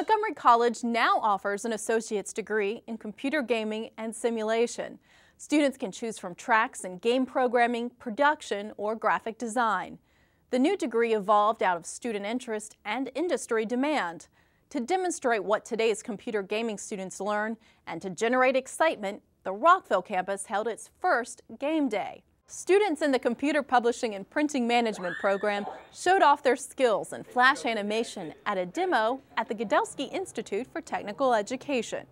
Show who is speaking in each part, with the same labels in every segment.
Speaker 1: Montgomery College now offers an associate's degree in computer gaming and simulation. Students can choose from tracks in game programming, production, or graphic design. The new degree evolved out of student interest and industry demand. To demonstrate what today's computer gaming students learn and to generate excitement, the Rockville campus held its first game day. Students in the Computer Publishing and Printing Management program showed off their skills in flash animation at a demo at the Gudelsky Institute for Technical Education.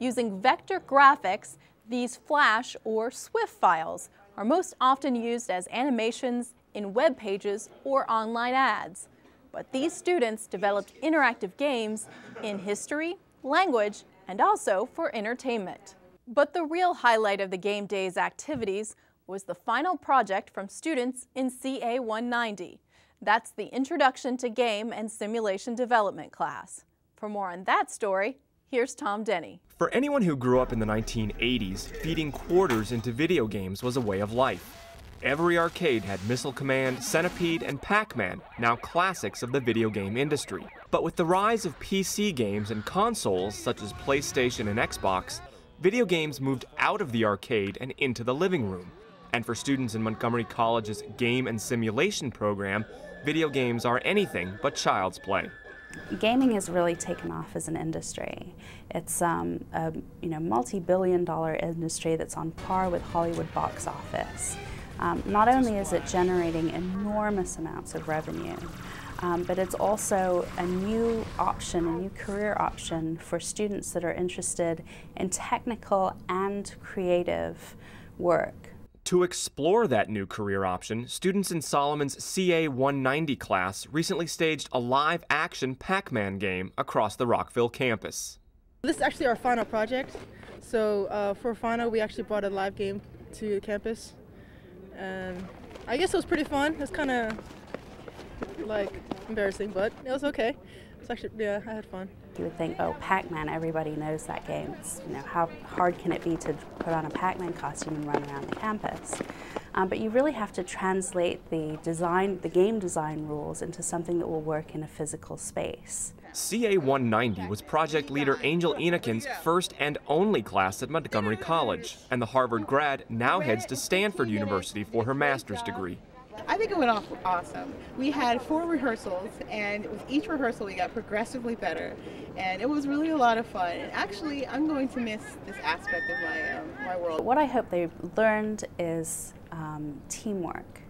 Speaker 1: Using vector graphics, these flash or SWF files are most often used as animations in web pages or online ads. But these students developed interactive games in history, language, and also for entertainment. But the real highlight of the game day's activities was the final project from students in CA 190. That's the Introduction to Game and Simulation Development class. For more on that story, here's Tom Denny.
Speaker 2: For anyone who grew up in the 1980s, feeding quarters into video games was a way of life. Every arcade had Missile Command, Centipede, and Pac-Man, now classics of the video game industry. But with the rise of PC games and consoles such as PlayStation and Xbox, video games moved out of the arcade and into the living room. And for students in Montgomery College's Game and Simulation program, video games are anything but child's play.
Speaker 3: Gaming has really taken off as an industry. It's um, a you know, multi-billion dollar industry that's on par with Hollywood box office. Um, not only is it generating enormous amounts of revenue, um, but it's also a new option, a new career option for students that are interested in technical and creative work.
Speaker 2: To explore that new career option, students in Solomon's CA 190 class recently staged a live action Pac Man game across the Rockville campus.
Speaker 4: This is actually our final project. So, uh, for final, we actually brought a live game to the campus. And I guess it was pretty fun. It's kind of like embarrassing, but it was okay. It's actually, yeah, I had fun.
Speaker 3: You would think, oh, Pac-Man, everybody knows that game. It's, you know, how hard can it be to put on a Pac-Man costume and run around the campus? Um, but you really have to translate the design, the game design rules into something that will work in a physical space.
Speaker 2: CA 190 was project leader Angel Enokin's first and only class at Montgomery College, and the Harvard grad now heads to Stanford University for her master's degree.
Speaker 5: I think it went off awesome. We had four rehearsals, and with each rehearsal, we got progressively better, and it was really a lot of fun. And actually, I'm going to miss this aspect of my um, my world.
Speaker 3: What I hope they learned is um, teamwork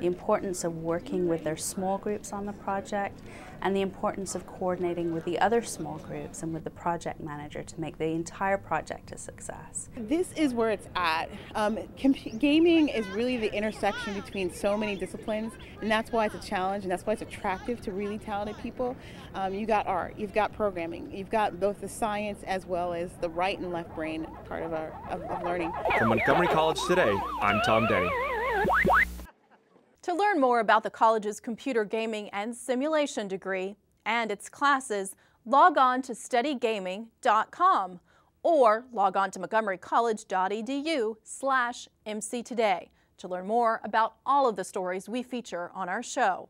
Speaker 3: the importance of working with their small groups on the project, and the importance of coordinating with the other small groups and with the project manager to make the entire project a success.
Speaker 5: This is where it's at. Um, gaming is really the intersection between so many disciplines, and that's why it's a challenge, and that's why it's attractive to really talented people. Um, you got art, you've got programming, you've got both the science as well as the right and left brain part of our of, of learning.
Speaker 2: From Montgomery College today, I'm Tom Denny.
Speaker 1: To learn more about the college's computer gaming and simulation degree and its classes, log on to studygaming.com or log on to montgomerycollege.edu slash mctoday to learn more about all of the stories we feature on our show.